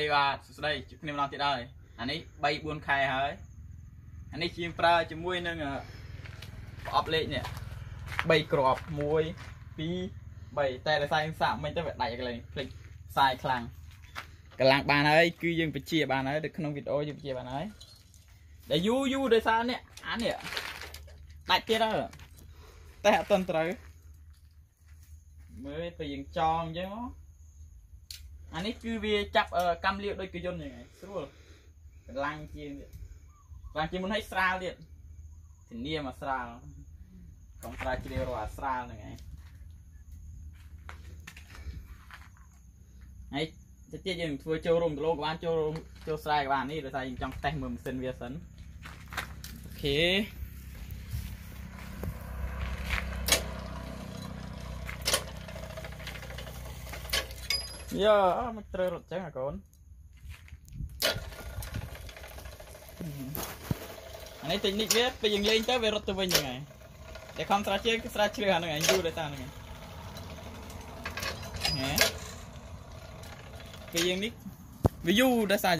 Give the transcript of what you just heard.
គេបាទសួស្តីជួបគ្នាម្ដងទៀតហើយអានេះ3 4ខែហើយអានេះជាងប្រើជាមួយនឹងអឺប្រអប់លេខនេះ3គ្រាប់1 2 3តែដោយសារយើងសាកមិញទៅវាដាច់កន្លែងភ្លេចខ្សែខ្លាំងកន្លងបានហើយគឺយើងបញ្ជាបានហើយនៅក្នុងវីដេអូយើងបញ្ជាបានហើយដែលយូរយូរដោយសារនេះអានេះដាច់ទៀតហើយតែអត់ទាន់ត្រូវមើលទៅយើងចងអញ្ចឹងមក អានេះគឺវាចាប់អឺកម្មលាវដូចកយន្តហ្នឹងឯងស្រួលកម្លាំងជាងទៀតកម្លាំងជាងមុនឲ្យស្រាលទៀតធានាមកស្រាលកុំស្រាលជ្រាវរកអាស្រាលហ្នឹងឯងហើយទៅទៀតយើងធ្វើចូលរួមគីឡូក៏បានចូលរួមចូលស្រែក៏បាននេះដោយសារយើងចង់តេស្តមើលម៉ាស៊ីនវាសិនអូខេ យោអត់មកត្រូវរត់ចឹងអាកូនអានេះតិចនិចវាពេលយើងលេងទៅវារត់ទៅវិញហ្នឹងហើយតែខំស្រាជើងគឺស្រាជ្រៅអាហ្នឹងឯងយូរដោយសារហ្នឹងឯងហេពេលយើងនេះវាយូរដោយសារ